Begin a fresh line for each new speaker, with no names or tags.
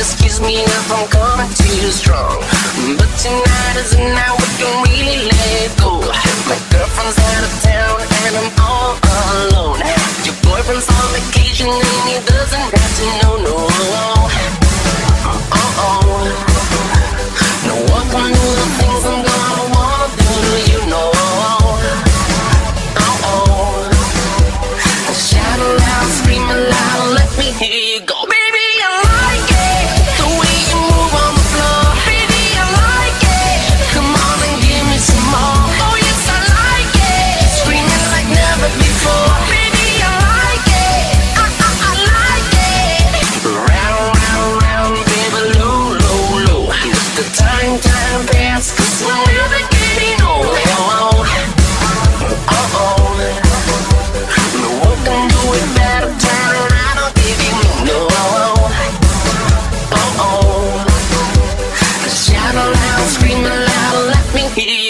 excuse me if I'm coming too strong. But tonight is the night we can really let go. My girlfriend's out of town and I'm all alone. Your boyfriend's on vacation and he doesn't have to know, no. Oh, oh. No, welcome to the things I'm gonna wanna do to you, know. Oh, oh. Shout aloud, scream loud, let me hear He